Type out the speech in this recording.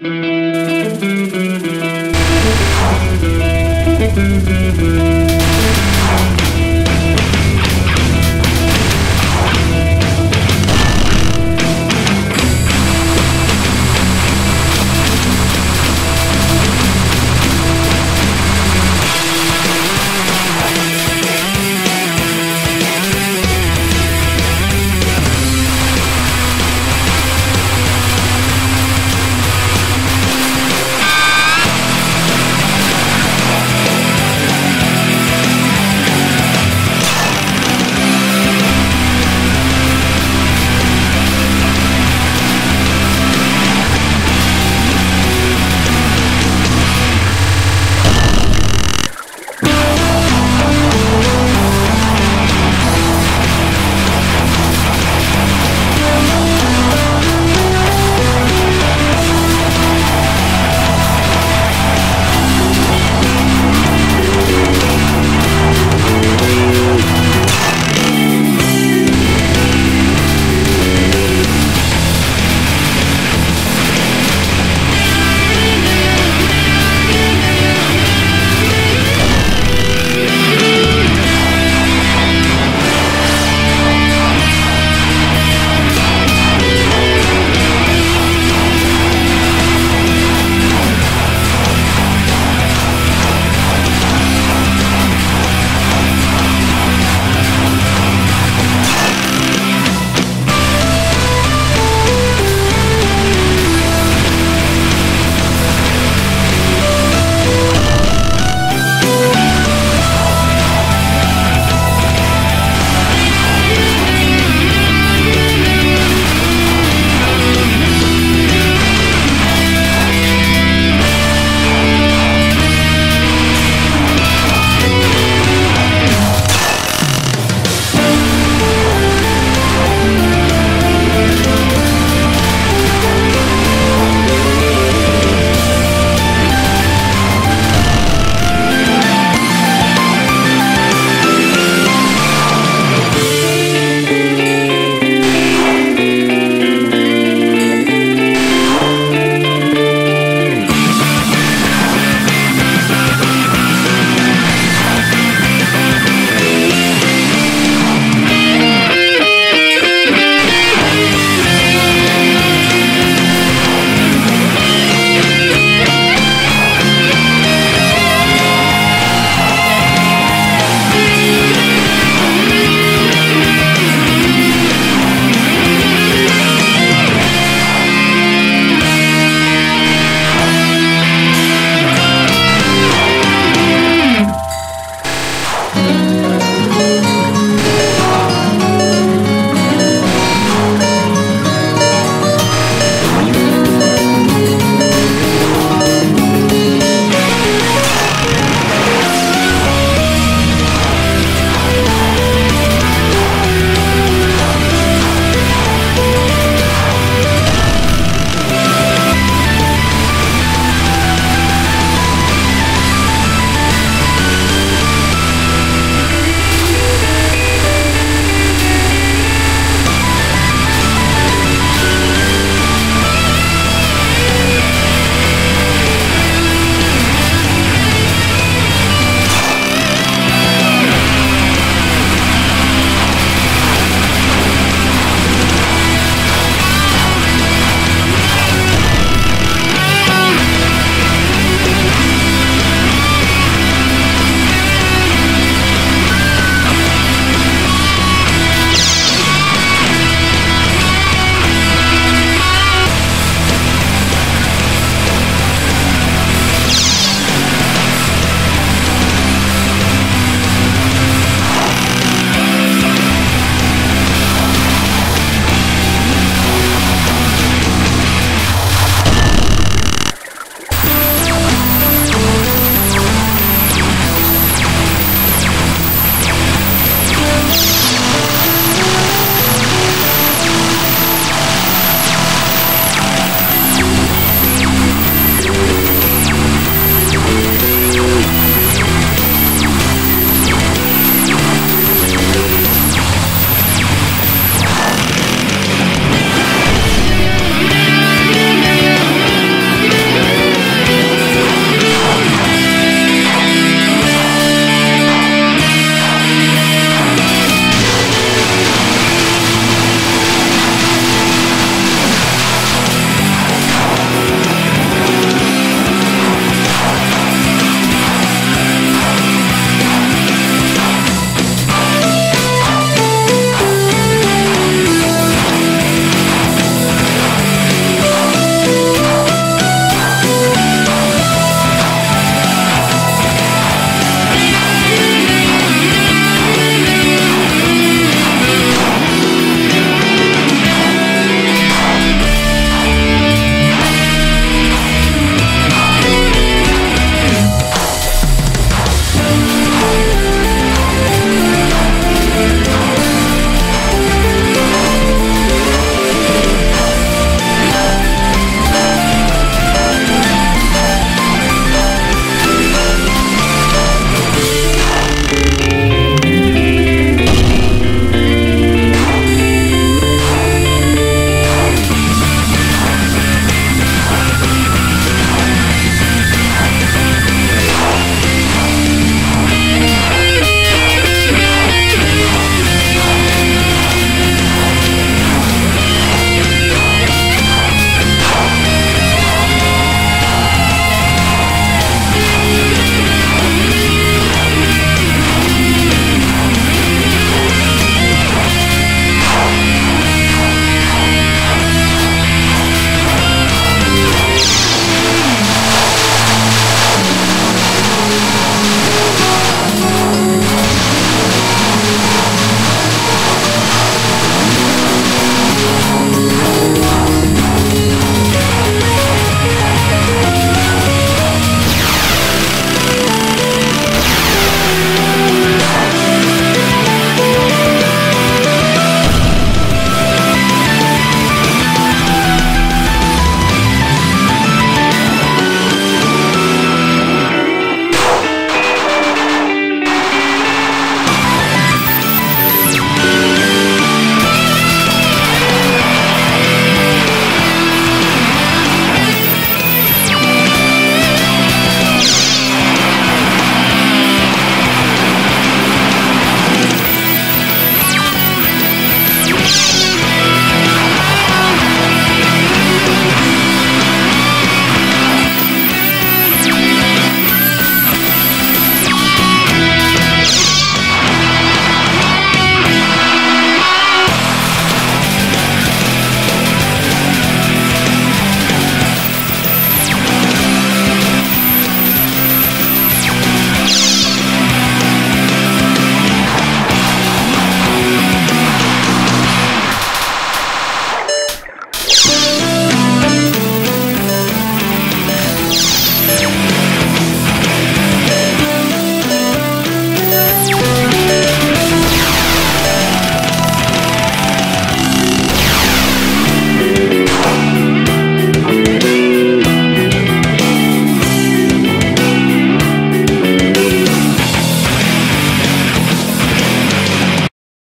Mm-hmm.